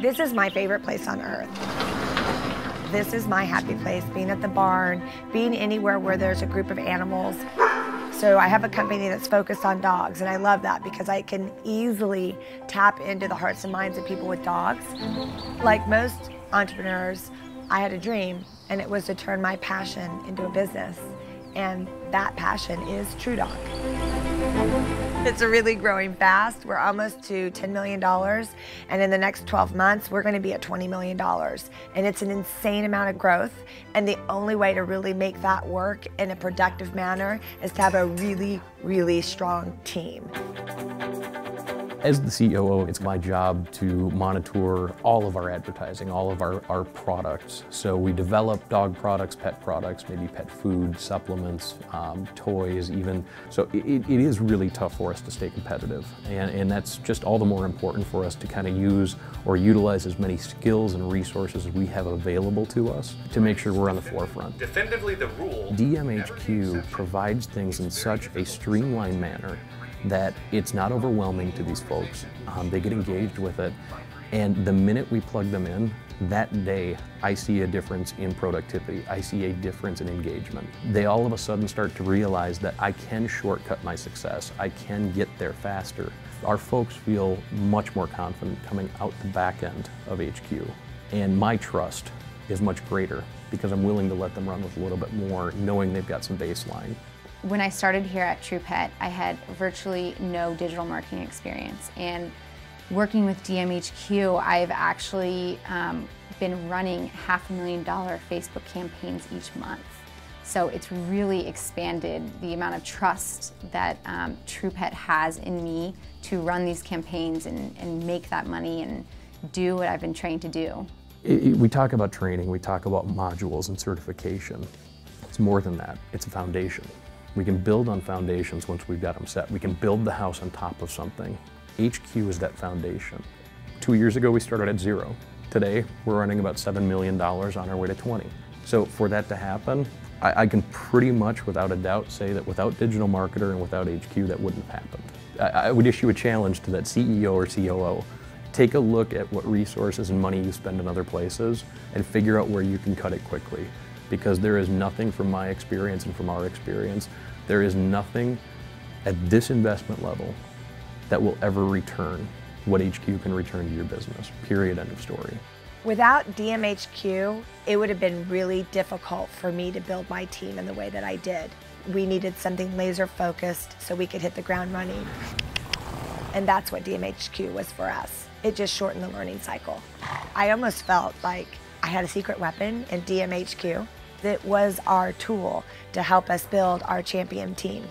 This is my favorite place on earth. This is my happy place, being at the barn, being anywhere where there's a group of animals. So I have a company that's focused on dogs, and I love that because I can easily tap into the hearts and minds of people with dogs. Like most entrepreneurs, I had a dream, and it was to turn my passion into a business. And that passion is TruDog. It's really growing fast. We're almost to $10 million. And in the next 12 months, we're going to be at $20 million. And it's an insane amount of growth. And the only way to really make that work in a productive manner is to have a really, really strong team. As the COO, it's my job to monitor all of our advertising, all of our, our products. So we develop dog products, pet products, maybe pet food, supplements, um, toys even. So it, it is really tough for us to stay competitive. And, and that's just all the more important for us to kind of use or utilize as many skills and resources as we have available to us to make sure we're on the forefront. Definitively the rule. DMHQ provides things in such a streamlined manner that it's not overwhelming to these folks. Um, they get engaged with it. And the minute we plug them in, that day, I see a difference in productivity. I see a difference in engagement. They all of a sudden start to realize that I can shortcut my success. I can get there faster. Our folks feel much more confident coming out the back end of HQ. And my trust is much greater because I'm willing to let them run with a little bit more, knowing they've got some baseline. When I started here at TruPet, I had virtually no digital marketing experience. And working with DMHQ, I've actually um, been running half a million dollar Facebook campaigns each month. So it's really expanded the amount of trust that um, TruPet has in me to run these campaigns and, and make that money and do what I've been trained to do. It, it, we talk about training, we talk about modules and certification. It's more than that, it's a foundation. We can build on foundations once we've got them set. We can build the house on top of something. HQ is that foundation. Two years ago, we started at zero. Today, we're running about $7 million on our way to 20. So for that to happen, I, I can pretty much without a doubt say that without digital marketer and without HQ, that wouldn't have happened. I, I would issue a challenge to that CEO or COO. Take a look at what resources and money you spend in other places and figure out where you can cut it quickly because there is nothing from my experience and from our experience, there is nothing at this investment level that will ever return what HQ can return to your business, period, end of story. Without DMHQ, it would have been really difficult for me to build my team in the way that I did. We needed something laser focused so we could hit the ground running. And that's what DMHQ was for us. It just shortened the learning cycle. I almost felt like I had a secret weapon in DMHQ that was our tool to help us build our champion team.